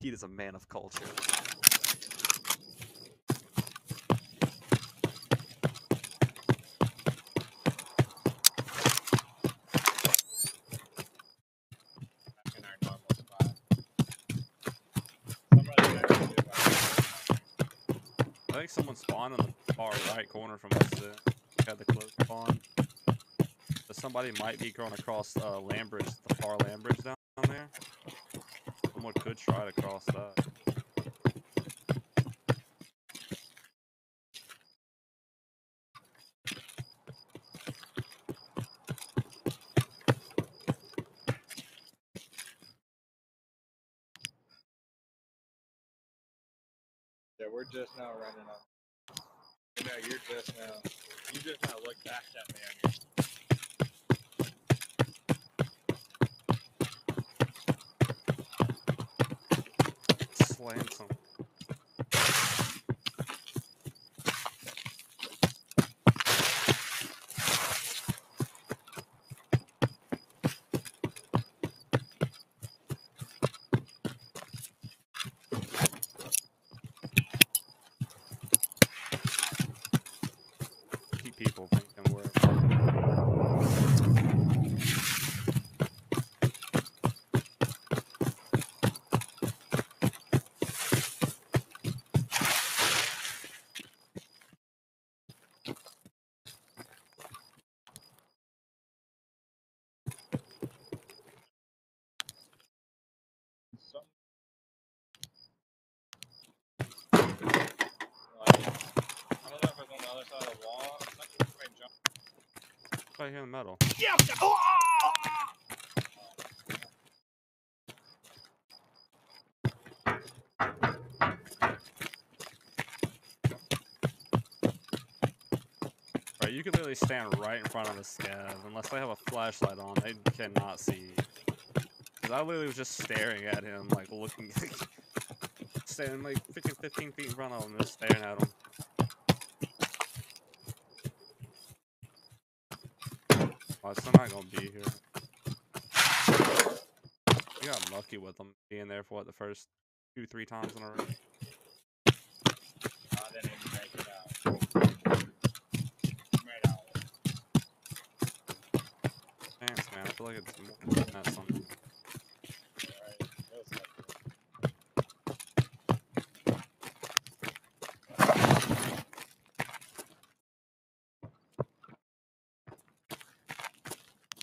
Pete is a man of culture. I think someone spawned in the far right corner from us. There. Had the close spawn. But somebody might be going across uh, Lambridge, the far Lambridge there. Someone could try to cross that. Yeah, we're just now running up. No, you're just now. You just now look back at me. Lanson. Here in the middle. Right, you can literally stand right in front of the scav. Unless they have a flashlight on, they cannot see. Cause I literally was just staring at him, like looking, standing like freaking 15 feet in front of him, just staring at him. Oh, it's not gonna be here. We got lucky with them being there for what the first two, three times in a row. I didn't even make it out. Made out. Thanks, man. I feel like it's more than that something. Right. Feels like it.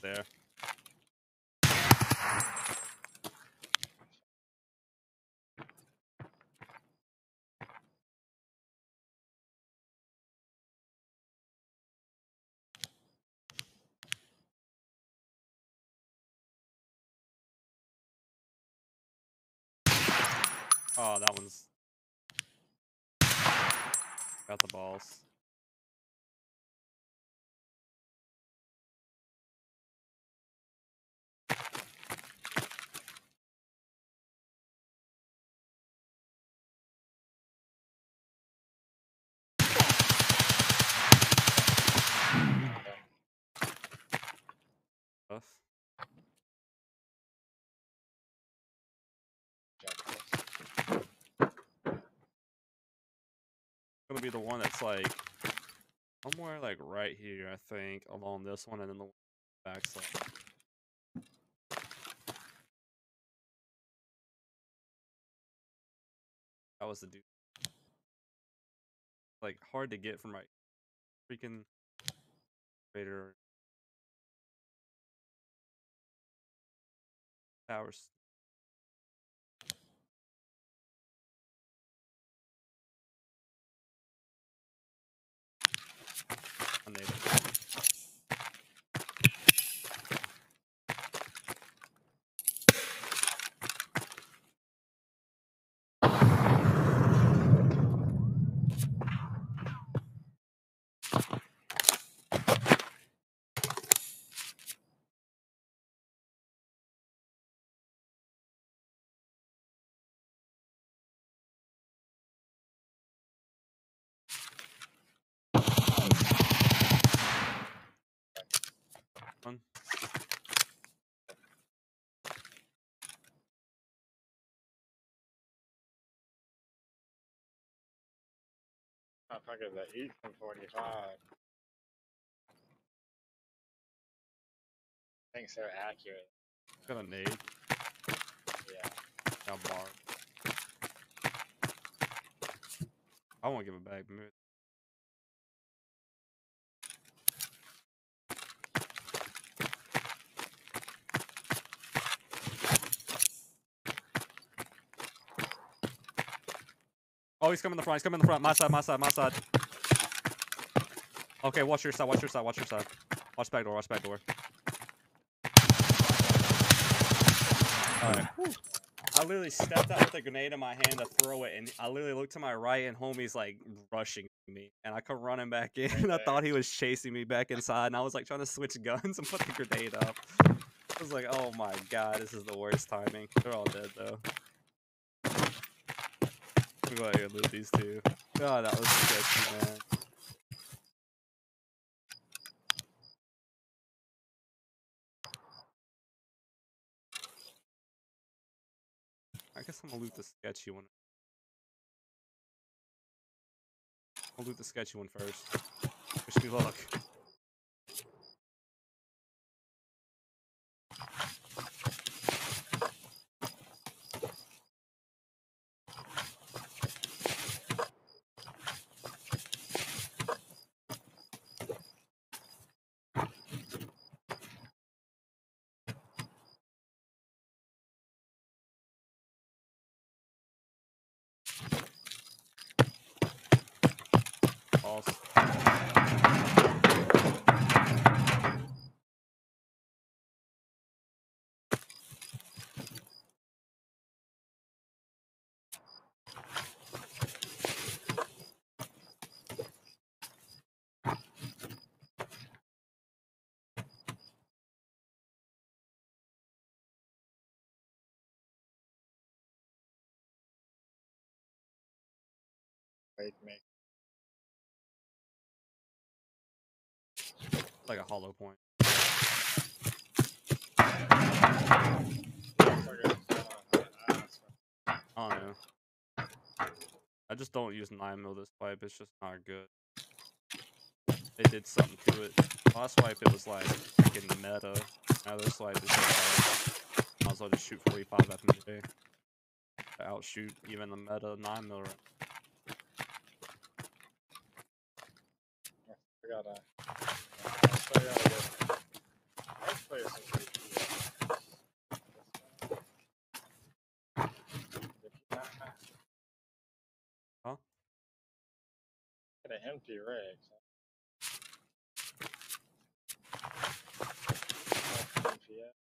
There. Oh, that one's got the balls. Be the one that's like somewhere like right here, I think, along this one, and then the back side. That was the dude. Like hard to get from my freaking Raider towers. and they often. I fucking the eat 45. I think so accurate. Got gonna need. Yeah. Now bar. I won't give it back. Maybe Oh, he's coming in the front. He's coming in the front. My side, my side, my side. Okay, watch your side, watch your side, watch your side. Watch back door, watch back door. Alright. I literally stepped out with a grenade in my hand to throw it, and I literally looked to my right, and homie's like rushing me, and I come running back in. and I thought he was chasing me back inside, and I was like trying to switch guns and put the grenade up. I was like, oh my god, this is the worst timing. They're all dead though. Go ahead and loot these two. God, that was sketchy, man. I guess I'm gonna loot the sketchy one. I'll loot the sketchy one first. Wish me luck. Wait, make. Like a hollow point. I don't know. I just don't use 9 mil this wipe, it's just not good. It did something to it. Last wipe it was like freaking meta. Now this wipe is just like might as well just shoot 45 FMJ. Outshoot even the meta 9 mil run. I gotta. I still gotta get. Let's play some GTA. Huh? Got an empty rig. So. Not empty yet.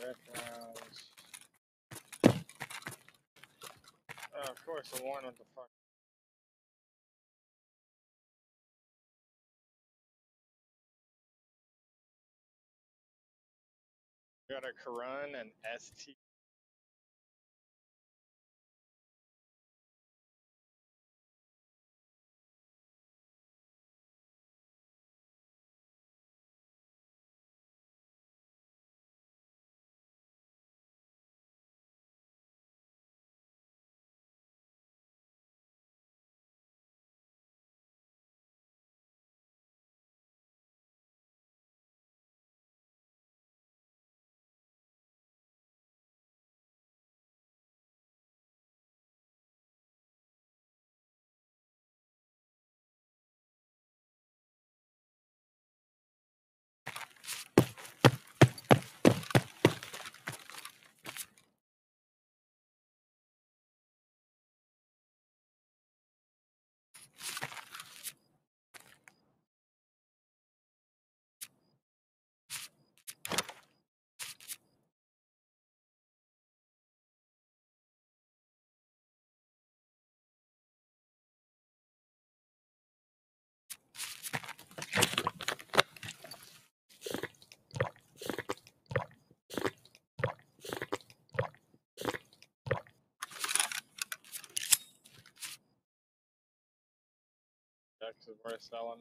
Rip rounds. Oh, of course, the one with the fuck. Karun and ST. Dex is worth selling.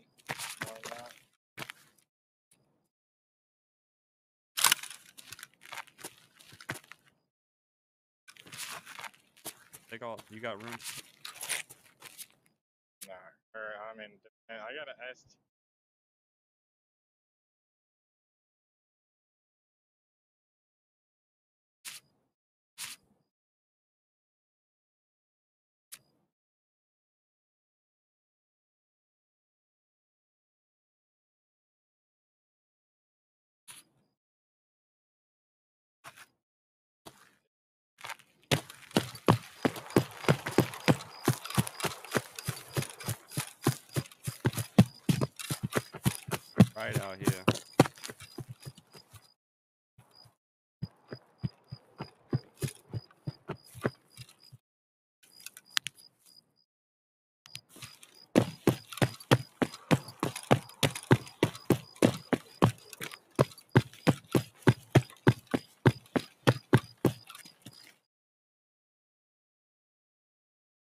More than that. Take all. You got room. Or I mean, I got an ST. Right out here.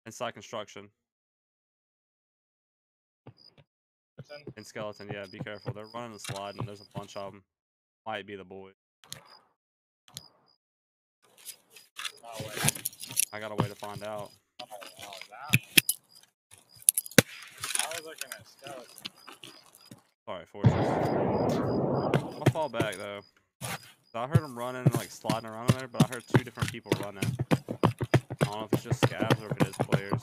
Inside construction. In skeleton, yeah, be careful. They're running the slide and there's a bunch of them. Might be the boys. I got a way to find out. I was looking at skeleton. I'll fall back though. 'Cause I heard them running and like sliding around in there, but I heard two different people running. I don't know if it's just scavs or if it is players.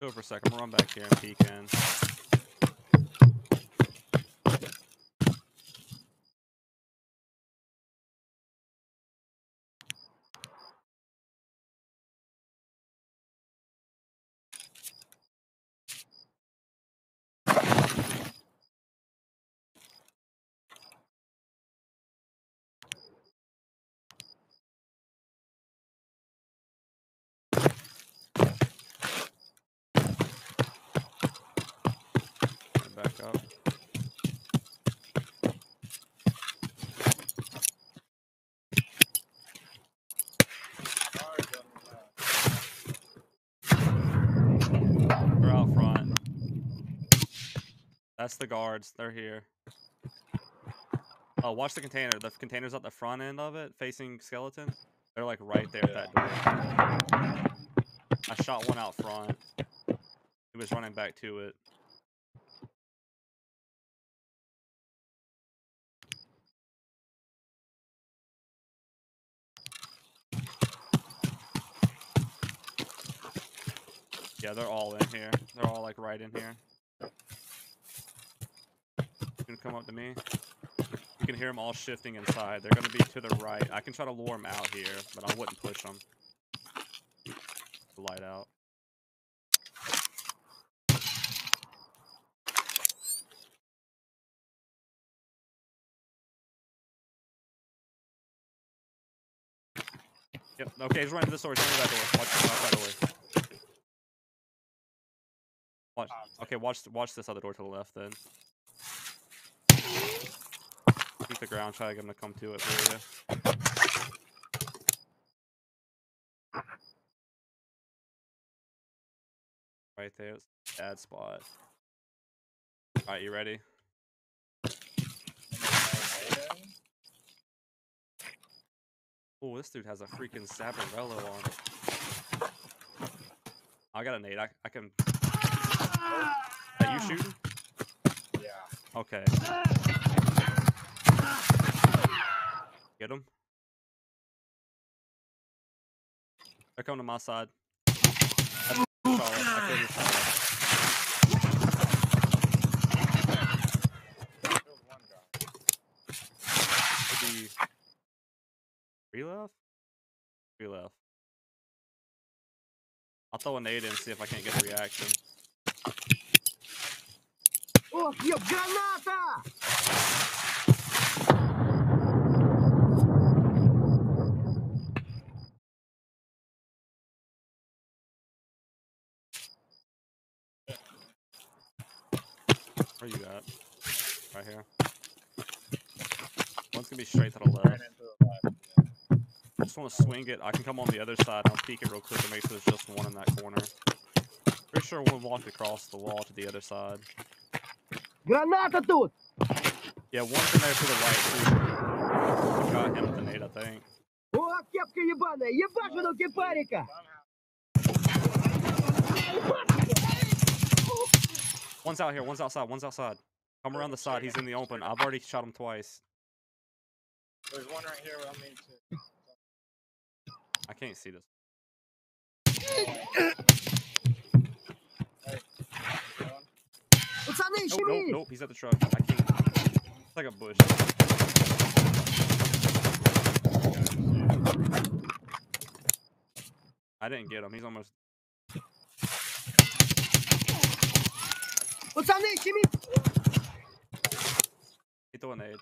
Go for a second. We'll run back here and peek in. Right back up. Guards on the left. They're out front. That's the guards. They're here. Oh, watch the container. The container's at the front end of it, facing skeleton. They're like right there at that door. I shot one out front. He was running back to it. Yeah, they're all in here. They're all like right in here. Gonna come up to me. You can hear them all shifting inside. They're gonna be to the right. I can try to lure them out here, but I wouldn't push them. Light out. Yep. Okay, he's running to this door. He's running that door. Watch, watch that door. Watch. Um, Okay, watch watch this other door to the left then. The ground, try to get him to come to it for you. Right there, it's a bad spot. Alright, you ready? Oh, this dude has a freaking Sabarello on. I got a nade. I, I can. Are you shooting? Yeah. Okay. Get him. They're coming to my side. I Maybe three left? Three left. I'll throw a nade in and see if I can't get a reaction. Oh, you got nothing! Where you at? Right here. One's gonna be straight to the Ran left. into the left. Yeah. I just want to swing it. I can come on the other side. I'll peek it real quick and make sure there's just one in that corner. Pretty sure one walked across the wall to the other side. Граната тут! Yeah, one's in there to the right too. Got him with the nade, I think. О, кепка ебаная! Ебать вы ну кипарика! One's out here. One's outside. One's outside. Come around the side. He's in the open. I've already shot him twice. There's one right here. I mean. I can't see this. What's that mean? Nope, nope, nope. He's at the truck. I can't. It's like a bush. I didn't get him. He's almost. What's on there, Jimmy? Hit the one aid.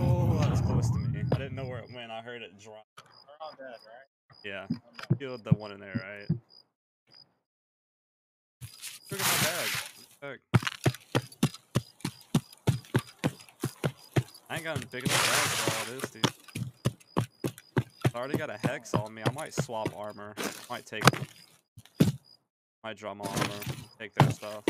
Oh, that was close to me. I didn't know where it went. I heard it drop. They're all dead, right? Yeah. Oh, killed the one in there, right? Look at my bag. I ain't got a big enough bag for all this, dude. I already got a hex on me. I might swap armor. I might take Draw my armor. Take their stuff.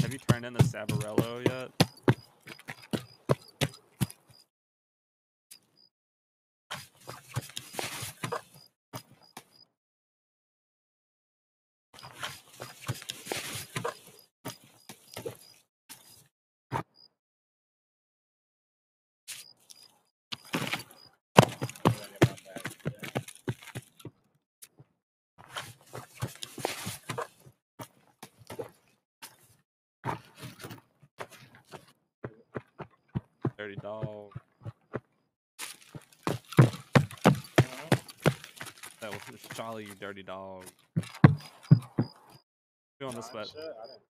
Have you turned in the Sabarello yet? Dirty dog. That was Charlie, you dirty dog. Be on this Nah, bet. shit, I didn't-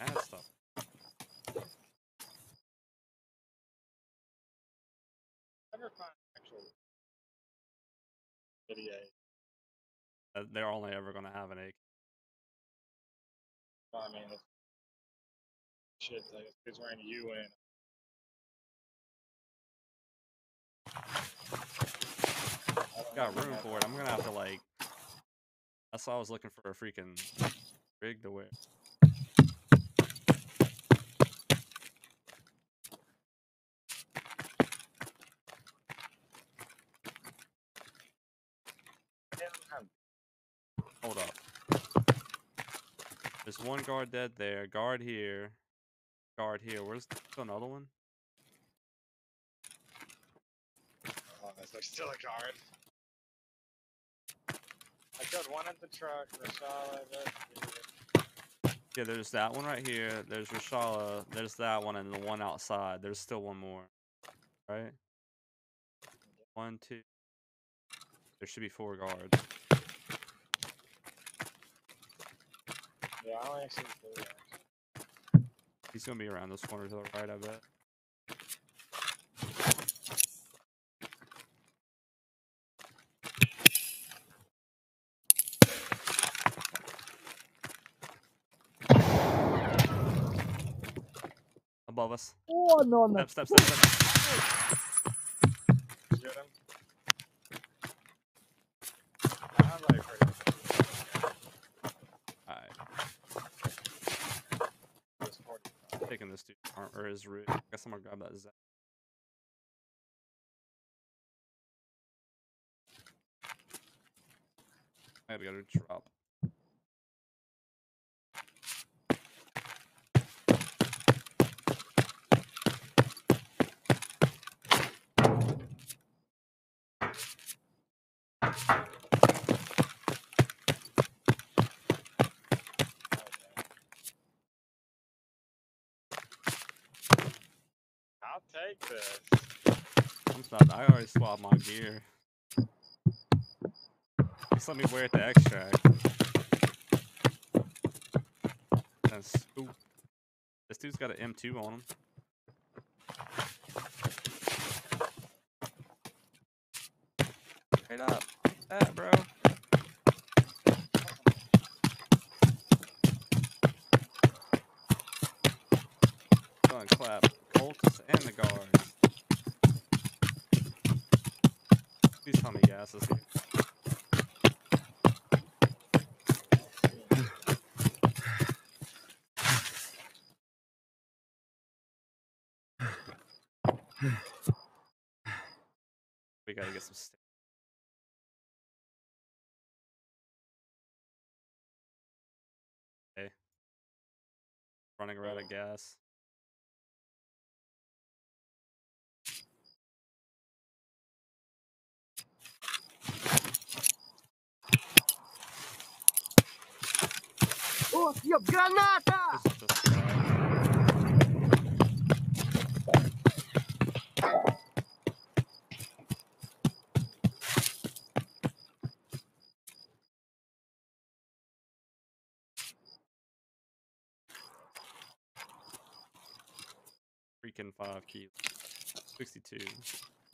Add stuff. never find actual video. They're only ever gonna have an. Well, I mean, it's shit. Like it's wearing you in. Got room for it. I'm gonna have to like. That's why I was looking for a freaking rig to wear. Hold up. There's one guard dead there. Guard here. Guard here. Where's another one? Oh, there's still a guard. I killed one at the truck. Reshala, Yeah, there's that one right here. There's Reshala. There's that one, and the one outside. There's still one more. Right? One, two. There should be four guards. Yeah, I only actually three. actually. He's gonna be around this corner to the right, I bet. Above us. Oh no no. Step, step, step, step. Gonna grab that Zap. I gotta go to drop. I'll take this. I'm stopped. I already swapped my gear. Just let me wear it to extract. That's ooh. This dude's got an M2 on him. Straight up. That, bro. Go and clap. Cultists and the guards. Please tell me gas is here. We gotta get some sta- Okay. Running out of gas. Вот, ёб, граната! Freaking five keys. 62.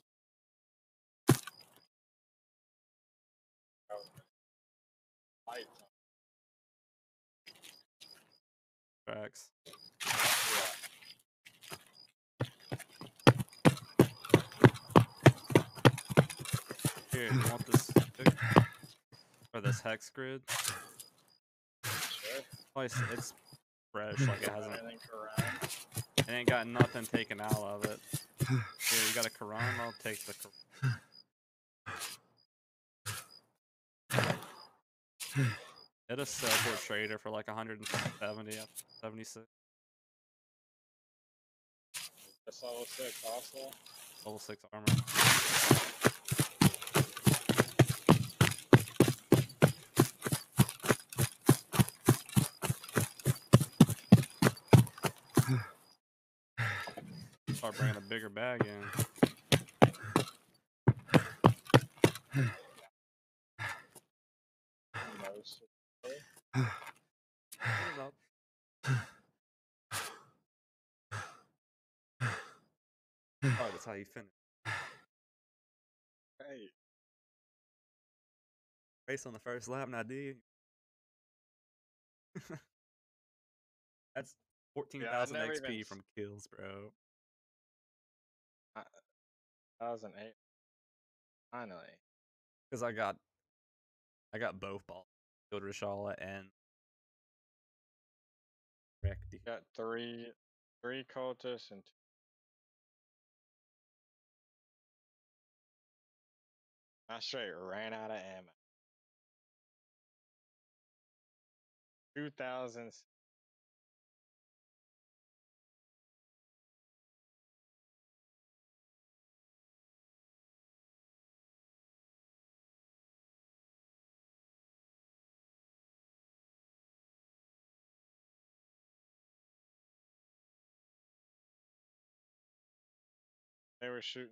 Yeah. Here, you want this or this hex grid? Sure. Oh, it's, fresh, like it hasn't. It ain't got nothing taken out of it. Here, you got a Quran? I'll take the Quran. Hit a separate trader for like 170, at 76. That's level six also. Level 6 armor. Start bringing a bigger bag in. Who knows? Put it up. Oh, that's how you finish. Hey, Race on the first lap, do you? That's 14,000 never XP even from kills, bro. 2008. Finally. Because I got, I got both balls, killed Reshala and Rekti. Got three, three cultists and two. I straight ran out of ammo. 2000. They were shooting